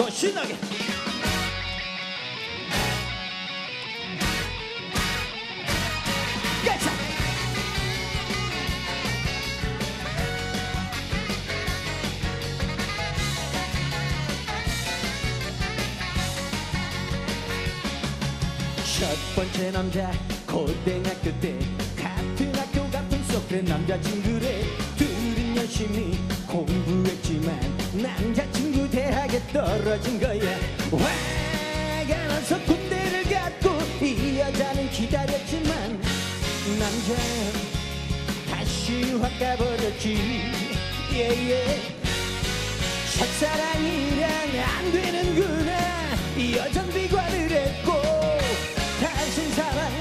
더 신나게. 첫 번째 남자 고등학교 때 같은 학교 같은 수업된 남자친구래 대학에 떨어진 거야. 화가 나서 군대를 갔고 이 여자는 기다렸지만 남자는 다시 확 가버렸지. 예예 첫사랑이란 안 되는구나. 여전 비관을 했고 다신 사랑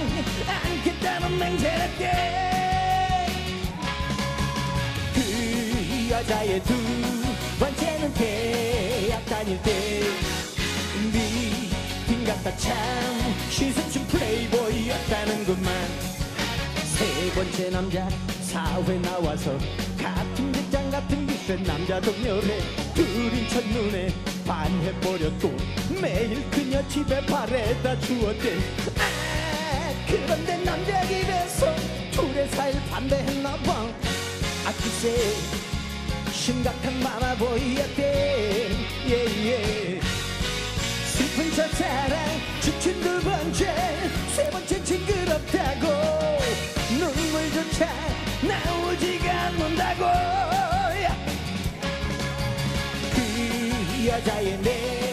않겠다는 맹세했대 그 여자의 두 대학 다닐 때. 미팅 갔다 참 시선춘 플레이보이였다는구만. 세 번째 남자 사회 나와서 같은 직장 같은 기센 남자 동료래 둘인 첫눈에 반해버렸고 매일 그녀 집에 바래다 주었대. 아 그런데 남자 집에서 둘의 사이를 반대했나봐. 아 글쎄 심각한 마마 보이였대 세 번째 징그럽다고 눈물조차 나오지가 않는다고. 그 여자의 네